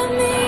with me.